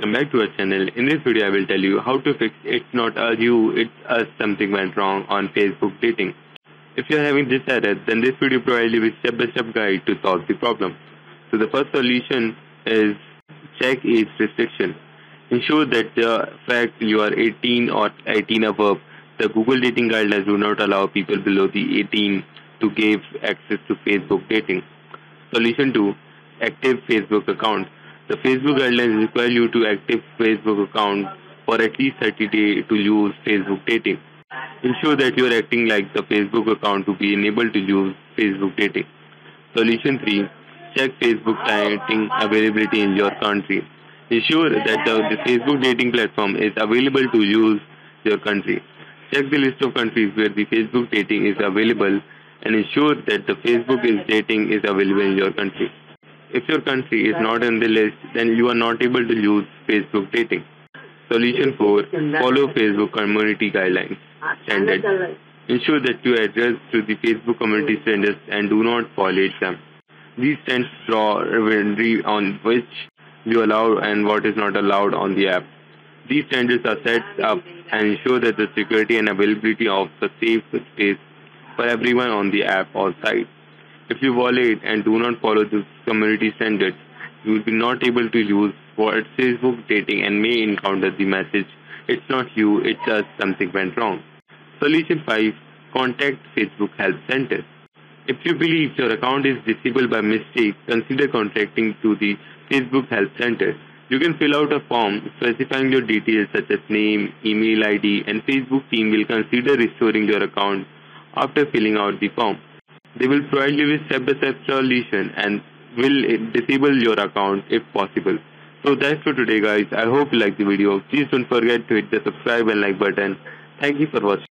welcome back to our channel. In this video I will tell you how to fix it's not a you, it's us something went wrong on Facebook dating. If you are having this error then this video provides you with step-by-step -step guide to solve the problem. So the first solution is check age restriction. Ensure that the fact you are 18 or 18 above, the Google dating guidelines do not allow people below the 18 to give access to Facebook dating. Solution 2. Active Facebook account the Facebook guidelines require you to active Facebook account for at least 30 days to use Facebook dating. Ensure that you are acting like the Facebook account to be enabled to use Facebook dating. Solution 3. Check Facebook dating availability in your country. Ensure that the, the Facebook dating platform is available to use your country. Check the list of countries where the Facebook dating is available and ensure that the Facebook is dating is available in your country. If your country is not in the list, then you are not able to use Facebook dating. Solution 4. Follow Facebook community guidelines. Standards. Ensure that you adhere to the Facebook community standards and do not violate them. These standards draw boundary on which you allow and what is not allowed on the app. These standards are set up and ensure that the security and availability of the safe space for everyone on the app or site. If you violate and do not follow the community standards, you will be not able to use for Facebook dating and may encounter the message, it's not you, it's us, something went wrong. Solution 5. Contact Facebook Help Center. If you believe your account is disabled by mistake, consider contacting to the Facebook Help Center. You can fill out a form specifying your details such as name, email ID and Facebook team will consider restoring your account after filling out the form. They will provide you with step-by-step solution and will disable your account if possible. So that's for today guys. I hope you like the video. Please don't forget to hit the subscribe and like button. Thank you for watching.